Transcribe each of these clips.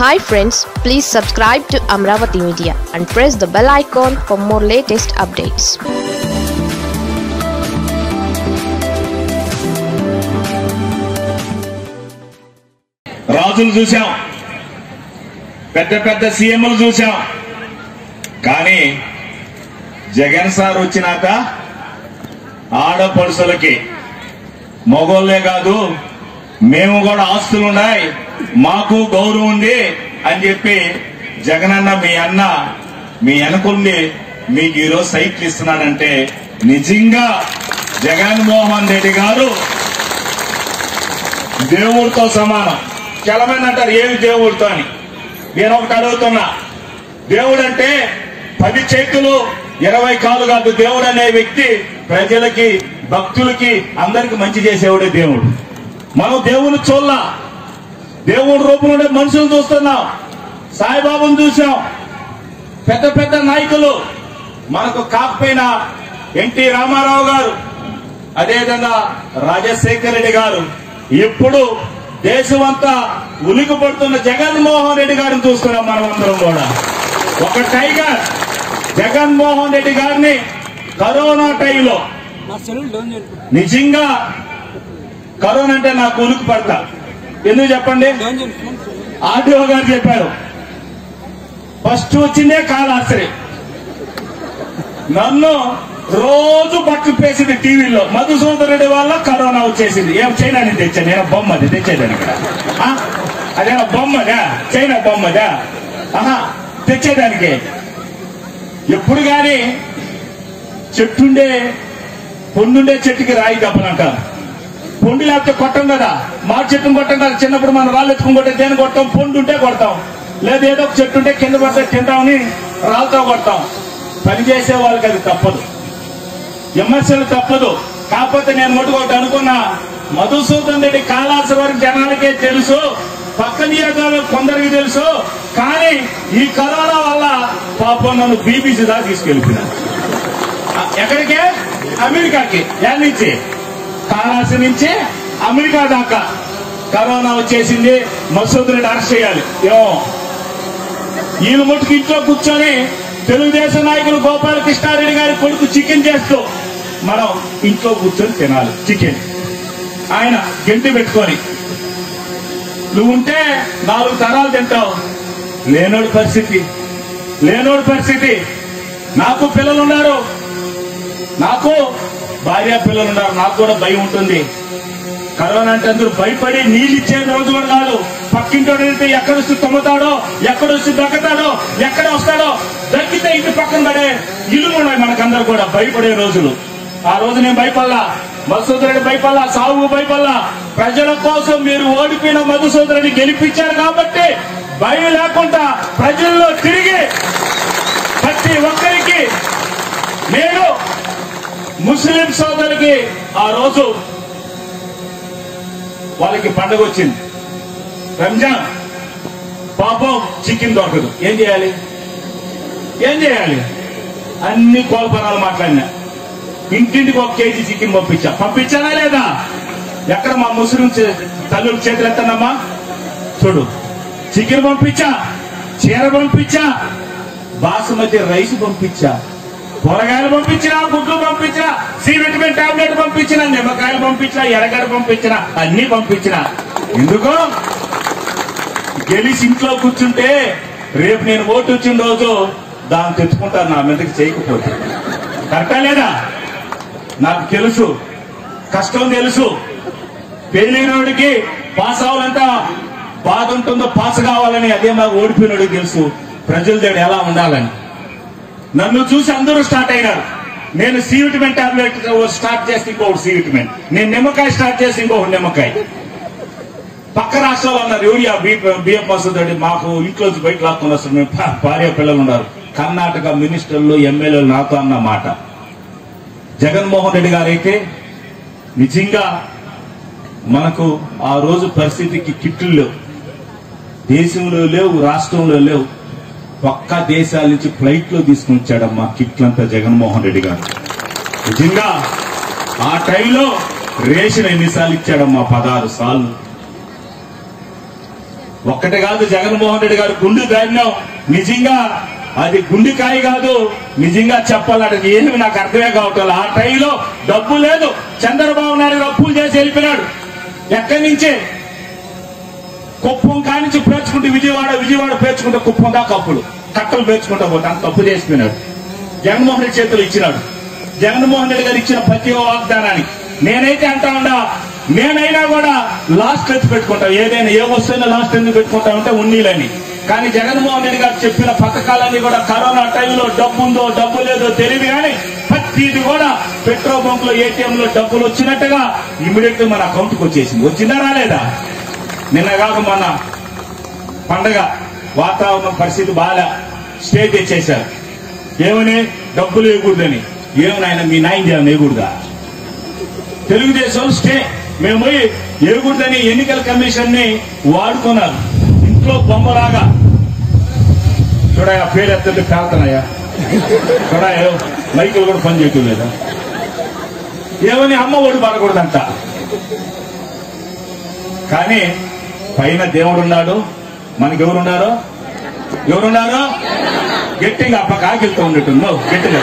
Hi friends please subscribe to Amaravati media and press the bell icon for more latest updates రాజులు చూసాం పెద్ద పెద్ద సీఎంలు చూసాం కానీ జగన్ సార్ వచ్చినాక ఆడపడుసులకి మగోళ్ళే కాదు మేము కూడా ఆస్తులు ఉన్నాయి మాకు గౌరవం ఉంది అని చెప్పి జగనన్న మీ అన్న మీ వెనకుండి మీకు ఈరోజు సైట్లు ఇస్తున్నాడంటే నిజంగా జగన్మోహన్ రెడ్డి గారు దేవుడితో సమానం. చలమని అంటారు ఏమి దేవుడితో అని. నేను ఒకటి అడుగుతున్నా. దేవుడు అంటే పది చేతులు ఇరవై కాలు కాదు దేవుడు అనే వ్యక్తి ప్రజలకి భక్తులకి అందరికి మంచి చేసేవాడే దేవుడు. మనం దేవుని చూడలా దేవుడి రూపంలో మనుషులు చూస్తున్నాం. సాయిబాబాను చూసాం పెద్ద పెద్ద నాయకులు. మనకు కాకపోయినా ఎన్టీ రామారావు గారు అదేవిధంగా రాజశేఖర రెడ్డి గారు ఇప్పుడు దేశమంతా ఉలికి పడుతున్న జగన్మోహన్ రెడ్డి గారిని చూస్తున్నాం మనం అందరం కూడా. ఒక టైగర్ జగన్మోహన్ రెడ్డి గారిని కరోనా టైంలో నిజంగా కరోనా అంటే నాకు ఉలికి పడతా. ఎందుకు చెప్పండి? ఆర్డీఓ గారు చెప్పారు. ఫస్ట్ వచ్చిందే కాలాస్త్రి నన్ను రోజు బట్టలు పేసింది టీవీలో. మధుసూదన్ రెడ్డి వల్ల కరోనా వచ్చేసింది. ఏం చైనా తెచ్చాను? నేను బొమ్మది తెచ్చేదాను ఇక్కడ. ఆ? అదేనా బొమ్మదా చైనా బొమ్మదా? ఆహా తెచ్చేదానికి. ఎప్పుడు కానీ చెట్టుండే పొండుండే చెట్టుకి రాయి దెబ్బలంటారు పొండు లేకపోతే కొట్టం కదా. మా చెట్టును కొట్టం కదా. చిన్నప్పుడు మనం రాళ్ళు ఎత్తుకుని కొట్టే దేని కొడతాం? పొండు ఉంటే కొడతాం. లేదా ఏదో ఒక చెట్టు ఉంటే కింద పడితే తింటామని రాళ్ళతో కొడతాం. పని చేసే వాళ్ళకి అది తప్పదు. విమర్శలు తప్పదు. కాకపోతే నేను ముట్టుకోవటం అనుకున్నా మధుసూదన్ రెడ్డి కాళాస వారి జనాలకే తెలుసు పక్క నియోజకవర్గం కొందరికి తెలుసు కానీ ఈ కరోనా వల్ల పాపం నన్ను బీబీసీ దాకా తీసుకెళ్ళిపోయినా ఎక్కడికే? అమెరికాకి ఎక్కడి కాళాసి నుంచి అమెరికా దాకా కరోనా వచ్చేసింది. మసూద్ అరెస్ట్ చేయాలి. ఏమో ఈయన మటుకు ఇంట్లో కూర్చొని తెలుగుదేశం నాయకులు గోపాలకృష్ణారెడ్డి గారి కొడుకు చికెన్ చేస్తూ మనం ఇంట్లో కూర్చొని తినాలి. చికెన్. ఆయన గెంటి పెట్టుకొని నువ్వు ఉంటే నాలుగు తరాలు తింటావు. లేనోడి పరిస్థితి. లేనోడి పరిస్థితి. నాకు పిల్లలు ఉన్నారు నాకు భార్య పిల్లలు ఉన్నారు. నాకు కూడా భయం ఉంటుంది. కరోనా అంటే అందరూ భయపడి నీళ్ళిచ్చే రోజు కూడా కాదు. పక్కింటోడు అయితే ఎక్కడ వస్తూ తమ్ముతాడో? ఎక్కడ ఎక్కడ వస్తాడో? దక్కితే ఇంటి పక్కన పడే ఇల్లు ఉన్నాయి మనకందరూ కూడా. భయపడే రోజులు. ఆ రోజు నేను భయపడలా. మధుసూదరుడు భయపడలా. సాగు భయపడలా. ప్రజల కోసం మీరు ఓడిపోయిన మధుసూదరుని గెలిపించారు కాబట్టి భయం లేకుండా ప్రజల్లో తిరిగి ప్రతి ఒక్కరికి నేను ముస్లిం సోదరికి ఆ రోజు వాళ్ళకి పండగ వచ్చింది. రంజాన్. పాపం చికెన్ దొరకదు. ఏం చేయాలి? ఏం చేయాలి? అన్ని కోల్పనాలు మాట్లాడినా. ఇంటింటికి ఒక కేజీ చికెన్ పంపించా. పంపించానా లేదా? ఎక్కడ మా ముస్లిం చే- తల్లులు చేతులు ఎత్తానమ్మా? చూడు. చికెన్ పంపించా. చీర పంపించా. బాసుమతి రైస్ పంపించా. కూరగాయలు పంపించినా గుడ్లు పంపించినా సి విటమిన్ టాబ్లెట్ పంపించిన నిమ్మకాయలు పంపించినా ఎరగడ పంపించిన అన్ని పంపించిన. ఎందుకు? గెలిచి ఇంట్లో కూర్చుంటే రేపు నేను ఓటు వచ్చిన రోజు దాన్ని తెచ్చుకుంటాను నా మీదకి చేయకపోతే. కరెక్టా లేదా? నాకు తెలుసు. కష్టం తెలుసు. పెళ్ళినోడికి పాస్ అవ్వాలంతా బాధ ఉంటుందో పాస్ కావాలని అదే మాకు ఓడిపోయినోడికి తెలుసు. ప్రజల దగ్గర ఎలా ఉండాలని. నన్ను చూసి అందరూ స్టార్ట్ అయినారు. నేను సి విటమిన్ టాబ్లెట్ స్టార్ట్ చేసి ఇంకొకటి సి విటమిన్ నేను నిమ్మకాయ స్టార్ట్ చేసి ఇంకొకటి నిమ్మకాయ. పక్క రాష్ట్రాలు అన్నారు యూరియా బిఎం వస్తుంది మాకు ఇంట్లో బయట లాక్కొని వస్తారు. మేము భార్య పిల్లలు ఉన్నారు. కర్ణాటక మినిస్టర్లు ఎమ్మెల్యేలు నాతో అన్న మాట. జగన్మోహన్ రెడ్డి గారు అయితే నిజంగా మనకు ఆ రోజు పరిస్థితికి కిట్లు లేవు. దేశంలో లేవు రాష్ట్రంలో లేవు. పక్క దేశాల నుంచి ఫ్లైట్లో తీసుకుని వచ్చాడమ్మా కిట్లంతా జగన్మోహన్ రెడ్డి గారు. నిజంగా ఆ టైంలో రేషన్ ఎన్నిసార్లు ఇచ్చాడమ్మా? పదహారు సార్లు. ఒక్కటి కాదు జగన్మోహన్ రెడ్డి గారు గుండు ధాన్యం. నిజంగా అది గుండెకాయ కాదు నిజంగా చెప్పాలంటే ఏమి నాకు అర్థమే కావట్లేదు. ఆ టైంలో డబ్బు లేదు. చంద్రబాబు నాయుడు అప్పులు చేసి వెళ్ళిపోయినాడు. ఎక్కడి నుంచే? కుప్పం కానించి పేర్చుకుంటే విజయవాడ విజయవాడ పేర్చుకుంటే కుప్పం దాకా అప్పులు. కట్టలు పేర్చుకుంటా పోతే అంత తప్పు చేసిపోయినాడు జగన్మోహన్ రెడ్డి చేతులు ఇచ్చినాడు. జగన్మోహన్ రెడ్డి గారు ఇచ్చిన ప్రతి వాగ్దానానికి నేనైతే అంటా ఉండా నేనైనా కూడా లాస్ట్ ఎత్తు పెట్టుకుంటాం. ఏదైనా ఏ వస్తువుైనా లాస్ట్ ఎందుకు పెట్టుకుంటా ఉంటే ఉన్నీలని. కానీ జగన్మోహన్ రెడ్డి గారు చెప్పిన పథకాలన్నీ కూడా కరోనా టైంలో డబ్బు ఉందో డబ్బు లేదో తెలియదు కానీ ప్రతిది కూడా పెట్రోల్ బంక్లో ఏటీఎం లో డబ్బులు వచ్చినట్టుగా ఇమీడియట్ మన అకౌంట్కి వచ్చేసింది. వచ్చిందా రాలేదా? నిన్న కాక మొన్న పండగ వాతావరణం పరిస్థితి బాగా స్టే తెచ్చేశారు ఏమని? డబ్బులు వేయకూడదని ఏమనాయన మీ నాయన చేయాలని వేయకూడదా తెలుగుదేశం స్టే మేము పోయి ఎన్నికల కమిషన్ని వాడుకున్నారు. ఇంట్లో బొమ్మలాగా. చూడయా పేరు ఎత్తండి ప్రార్థనయ్యా చూడయా మైకులు కూడా పని చేయటం లేదా ఏమని? అమ్మ ఒడి పడకూడదంట. కానీ పైన దేవుడు ఉన్నాడు మనకి ఎవరున్నారు? ఎవరున్నారు? గట్టిగా ఆ పక్క ఆకిలితో ఉన్నట్టుందో గట్టిగా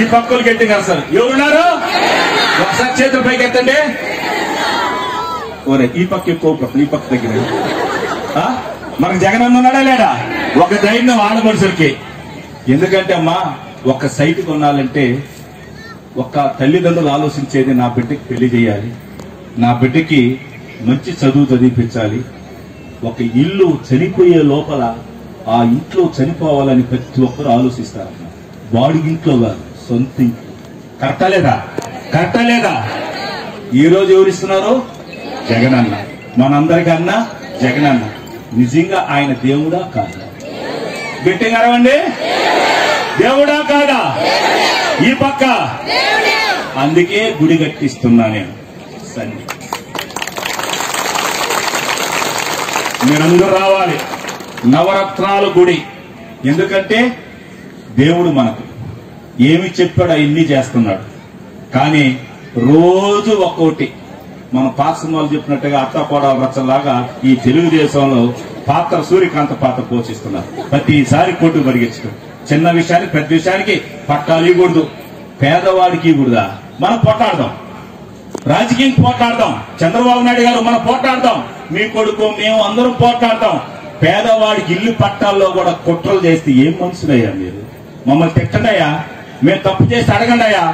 ఈ పక్కలు గట్టిగా సార్. ఎవరున్నారు? ఒకసారి చేతులు పైకి ఎత్తండి. ఓరే ఈ పక్క ఎక్కువ ఈ పక్క దగ్గర. మనకు జగన్ ఉన్నాడా లేడా? ఒక ధైర్యం ఆడ మనుషులకి. ఎందుకంటే అమ్మా ఒక సైట్ కొనాలంటే ఒక తల్లిదండ్రులు ఆలోచించేది నా బిడ్డకి పెళ్ళి చేయాలి. నా బిడ్డకి మంచి చదువు చదివించాలి ఒక ఇల్లు చనిపోయే లోపల ఆ ఇంట్లో చనిపోవాలని ప్రతి ఒక్కరు ఆలోచిస్తారు. వాడి ఇంట్లో కాదు సొంత ఇంట్లో. కరెక్టా లేదా కరెక్టా లేదా ఈ రోజు ఎవరిస్తున్నారు జగనన్న. మనందరికన్నా జగనన్న. నిజంగా ఆయన దేవుడా కాదా? గట్టిగా అరవండి దేవుడా కాదా? ఈ పక్క. అందుకే గుడి కట్టిస్తున్నా నేను. సన్ని మీరందరూ రావాలి. నవరత్నాల గుడి. ఎందుకంటే దేవుడు మనకు ఏమి చెప్పాడు ఇన్ని చేస్తున్నాడు. కానీ రోజు ఒక్కోటి మన పాత సినిమాలు చెప్పినట్టుగా అత్తపోడ రచ్చలాగా ఈ తెలుగుదేశంలో పాత్ర సూర్యకాంత పాత్ర పోషిస్తున్నారు. ప్రతిసారి కోర్టు పరిగెచ్చడం చిన్న విషయానికి పెద్ద విషయానికి పట్టాలు ఇవ్వకూడదు. పేదవాడికి ఇవ్వకూడదా? మనం పోట్లాడదాం. రాజకీయం పోట్లాడదాం. చంద్రబాబు నాయుడు గారు మనం పోట్లాడదాం. మీ కొడుకు మేము అందరం పోట్లాడతాం. పేదవాడికి ఇల్లు పట్టాల్లో కూడా కుట్రలు చేస్తే ఏం మనుషులయ్యా మీరు? మమ్మల్ని తిట్టండియా మేము తప్పు చేసి అడగండియా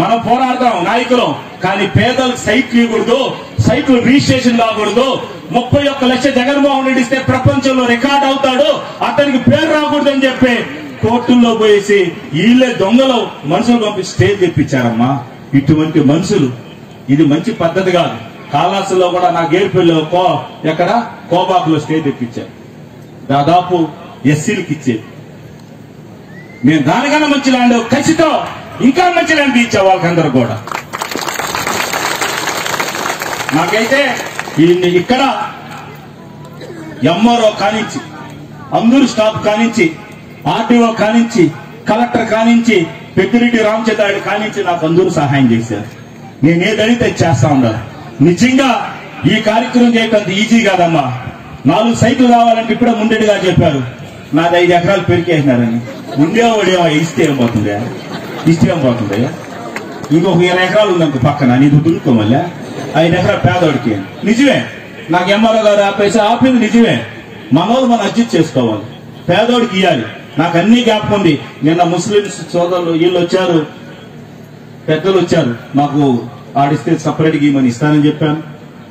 మనం పోరాడతాం నాయకులు. కానీ పేదలకు సైట్లు ఇవ్వకూడదు సైట్లు రిజిస్ట్రేషన్ కాకూడదు. ముప్పై ఒక్క లక్ష జగన్మోహన్ రెడ్డి ఇస్తే ప్రపంచంలో రికార్డ్ అవుతాడు. అతనికి పేరు రాకూడదని చెప్పి కోర్టుల్లో పోయేసి వీళ్ళే దొంగలు మనుషులు పంపి స్టేజ్ తెప్పించారమ్మా. ఇటువంటి మనుషులు ఇది మంచి పద్ధతి కాదు. కాలాసులో కూడా నా గేర్పల్లి కో ఎక్కడ? కోబాకులో స్టే తెప్పించారు దాదాపు ఎస్సీలకు ఇచ్చేది నేను దానికన్నా మంచి ల్యాండ్ ఖచ్చితం ఇంకా మంచి ల్యాండ్ ఇచ్చా వాళ్ళకందరూ కూడా. నాకైతే ఈ- ఇక్కడ ఎంఆర్ఓ కానించి అందరూ స్టాఫ్ కానించి ఆర్టీఓ కానించి కలెక్టర్ కానించి పెద్దిరెడ్డి రామచంద్రాయుడు కానించి నాకు అందరూ సహాయం చేశారు. నేను ఏదడితే చేస్తా ఉండాలి. నిజంగా ఈ కార్యక్రమం చేయటం ఈజీ కాదమ్మా. నాలుగు సైట్లు కావాలంటే ఇప్పుడే ముందడిగా చెప్పారు. నాది ఐదు ఎకరాలు పెరికేసినారని. ఉండేవాడిమో ఇస్తే ఏం పోతుందా. ఇస్తే ఏం పోతుందా. ఇంకొక ఇరవై ఎకరాలు ఉందంట పక్కన. నీకు దున్నుకో మళ్ళా. ఐదు ఎకరాలు పేదవాడికి నిజమే. నాకు ఎంఆర్ఓ గారు ఆపేసి పైసా ఆపింది నిజమే. మనోళ్ళు మనం అడ్జస్ట్ చేసుకోవాలి. పేదోడికి ఇవ్వాలి నాకు అన్ని జ్ఞాపకం ఉంది. నిన్న ముస్లిం సోదరులు వీళ్ళు వచ్చారు. పెద్దలు వచ్చారు. మాకు ఆడిస్తే సపరేట్ గీమని ఇస్తానని చెప్పాను.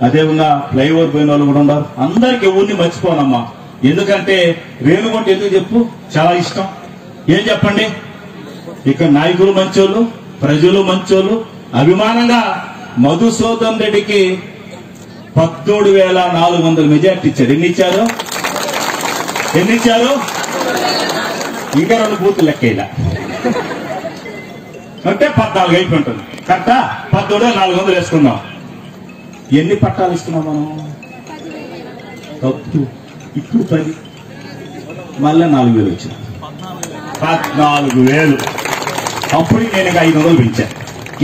అదేవిధంగా ఫ్లైఓవర్ పోయిన వాళ్ళు కూడా ఉన్నారు. అందరికి ఎవరిని మర్చిపోనమ్మా. ఎందుకంటే రేణుగుంట ఎందుకు చెప్పు? చాలా ఇష్టం. ఏం చెప్పండి? ఇక నాయకులు మంచోళ్ళు ప్రజలు మంచోళ్ళు. అభిమానంగా మధుసూదన్ రెడ్డికి పద్దోడు వేల నాలుగు వందల మెజార్టీ ఇచ్చారు ఎన్ని ఇచ్చారు? ఎన్ని ఇచ్చారు? ఇంకా రెండు బూతులు లెక్క అంటే పద్నాలుగు అయిపోయి ఉంటుంది. కట్ట? పద్దోడు? నాలుగు వందలు వేసుకుందాం. ఎన్ని పట్టాలు ఇస్తున్నాం మనం? తప్పు ఇప్పుడు పది. మళ్ళీ నాలుగు వేలు వచ్చింది. పద్నాలుగు వేలు. అప్పుడు నేను ఇంకా ఐదు వందలు పెంచాను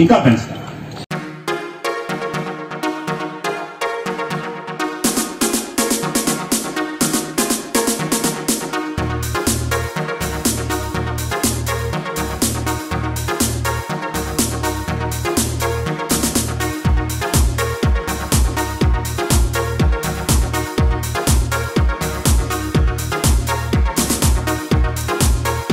ఇంకా పెంచుతాను